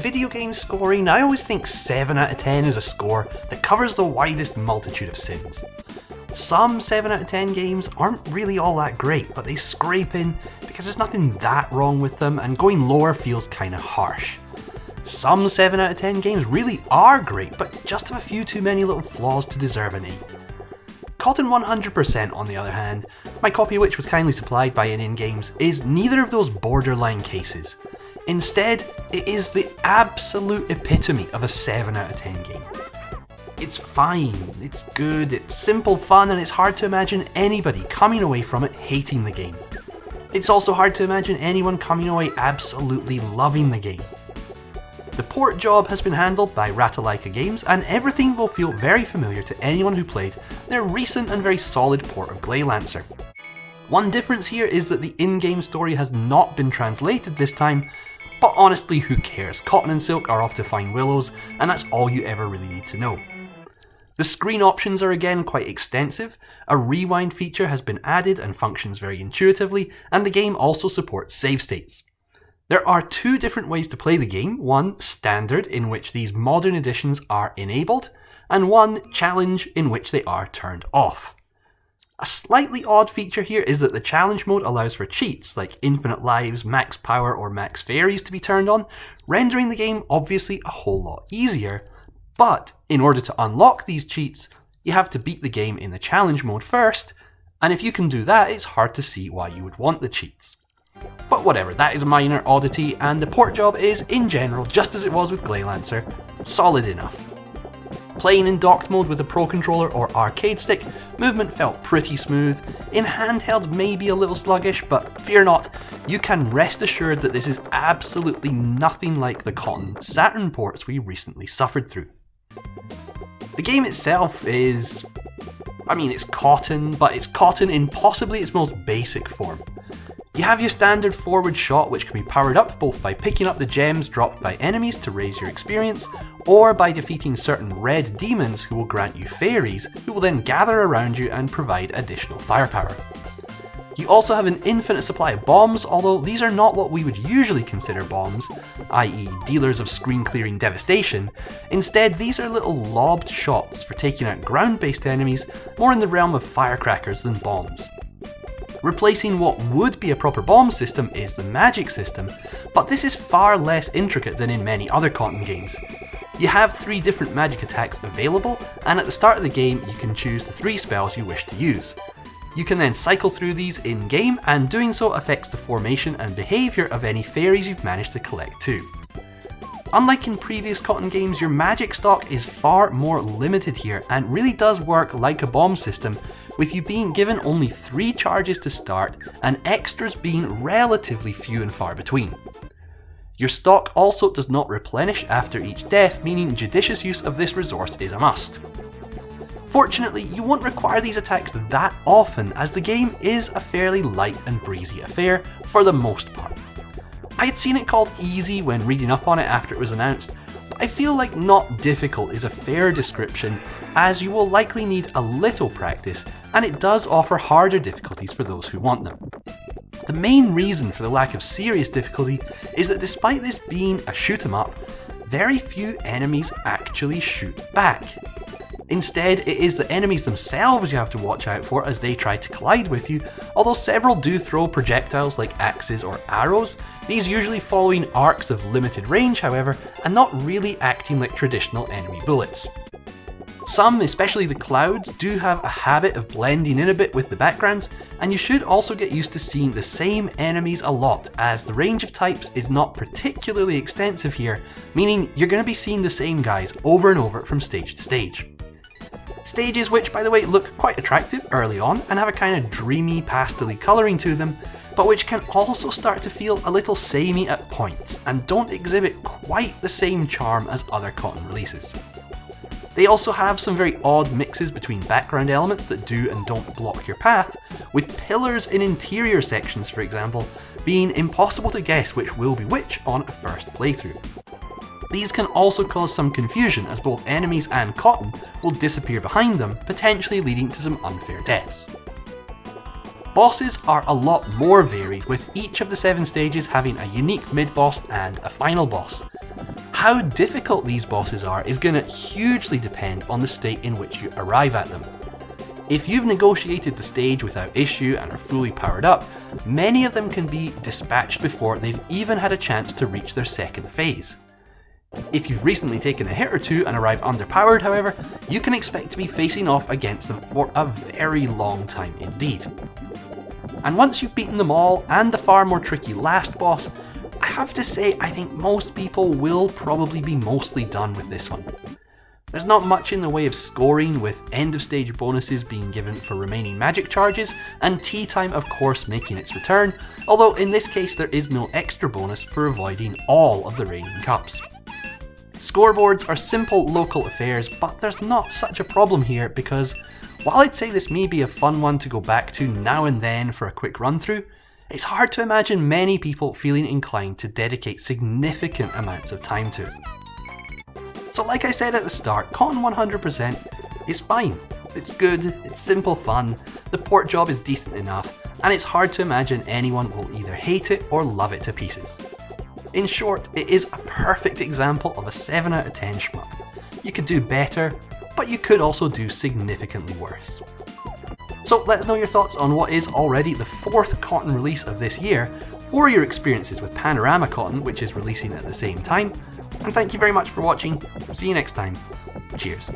video game scoring, I always think 7 out of 10 is a score that covers the widest multitude of sins. Some 7 out of 10 games aren't really all that great, but they scrape in because there's nothing that wrong with them, and going lower feels kinda harsh. Some 7 out of 10 games really are great, but just have a few too many little flaws to deserve an 8. Cotton 100% on the other hand, my copy which was kindly supplied by ININ Games, is neither of those borderline cases. Instead, it is the absolute epitome of a 7 out of 10 game. It's fine, it's good, it's simple fun, and it's hard to imagine anybody coming away from it hating the game. It's also hard to imagine anyone coming away absolutely loving the game. The port job has been handled by Ratalaika Games, and everything will feel very familiar to anyone who played their recent and very solid port of Gleylancer. One difference here is that the in-game story has not been translated this time, but honestly who cares, Cotton and Silk are off to find willows, and that's all you ever really need to know. The screen options are again quite extensive, a rewind feature has been added and functions very intuitively, and the game also supports save states. There are two different ways to play the game, one standard in which these modern editions are enabled, and one challenge in which they are turned off. A slightly odd feature here is that the challenge mode allows for cheats like infinite lives, max power, or max fairies to be turned on, rendering the game obviously a whole lot easier, but in order to unlock these cheats, you have to beat the game in the challenge mode first, and if you can do that, it's hard to see why you would want the cheats. But whatever, that is a minor oddity, and the port job is, in general, just as it was with Gleylancer, solid enough. Playing in docked mode with a Pro Controller or arcade stick, movement felt pretty smooth. In handheld, maybe a little sluggish, but fear not, you can rest assured that this is absolutely nothing like the Cotton Saturn ports we recently suffered through. The game itself is. I mean, it's cotton, but it's cotton in possibly its most basic form. You have your standard forward shot, which can be powered up both by picking up the gems dropped by enemies to raise your experience, or by defeating certain red demons who will grant you fairies, who will then gather around you and provide additional firepower. You also have an infinite supply of bombs, although these are not what we would usually consider bombs, i.e. dealers of screen clearing devastation. Instead, these are little lobbed shots for taking out ground based enemies, more in the realm of firecrackers than bombs. Replacing what would be a proper bomb system is the magic system, but this is far less intricate than in many other Cotton games. You have three different magic attacks available, and at the start of the game you can choose the three spells you wish to use. You can then cycle through these in game, and doing so affects the formation and behaviour of any fairies you've managed to collect too. Unlike in previous Cotton games, your magic stock is far more limited here and really does work like a bomb system, with you being given only 3 charges to start and extras being relatively few and far between. Your stock also does not replenish after each death, meaning judicious use of this resource is a must. Fortunately, you won't require these attacks that often, as the game is a fairly light and breezy affair for the most part. I had seen it called easy when reading up on it after it was announced, but I feel like not difficult is a fair description, as you will likely need a little practice, and it does offer harder difficulties for those who want them. The main reason for the lack of serious difficulty is that despite this being a shoot 'em up, very few enemies actually shoot back. Instead, it is the enemies themselves you have to watch out for as they try to collide with you, although several do throw projectiles like axes or arrows, these usually following arcs of limited range however, and not really acting like traditional enemy bullets. Some, especially the clouds, do have a habit of blending in a bit with the backgrounds, and you should also get used to seeing the same enemies a lot, as the range of types is not particularly extensive here, meaning you're going to be seeing the same guys over and over from stage to stage. Stages which, by the way, look quite attractive early on and have a kind of dreamy, pastely colouring to them, but which can also start to feel a little samey at points and don't exhibit quite the same charm as other Cotton releases. They also have some very odd mixes between background elements that do and don't block your path, with pillars in interior sections, for example, being impossible to guess which will be which on a first playthrough. These can also cause some confusion as both enemies and cotton will disappear behind them, potentially leading to some unfair deaths. Bosses are a lot more varied, with each of the seven stages having a unique mid-boss and a final boss. how difficult these bosses are is going to hugely depend on the state in which you arrive at them. If you've negotiated the stage without issue and are fully powered up, many of them can be dispatched before they've even had a chance to reach their second phase. If you've recently taken a hit or two and arrive underpowered, however, you can expect to be facing off against them for a very long time indeed. And once you've beaten them all, and the far more tricky last boss, I have to say I think most people will probably be mostly done with this one. There's not much in the way of scoring, with end of stage bonuses being given for remaining magic charges, and tea time of course making its return, although in this case there is no extra bonus for avoiding all of the raining cups. Scoreboards are simple local affairs, but there's not such a problem here because while I'd say this may be a fun one to go back to now and then for a quick run through, it's hard to imagine many people feeling inclined to dedicate significant amounts of time to it. So like I said at the start, Cotton 100% is fine. It's good, it's simple fun, the port job is decent enough, and it's hard to imagine anyone will either hate it or love it to pieces. In short, it is a perfect example of a 7 out of 10 shmup. You could do better, but you could also do significantly worse. So let us know your thoughts on what is already the fourth Cotton release of this year, or your experiences with Panorama Cotton, which is releasing at the same time, and thank you very much for watching. See you next time. Cheers.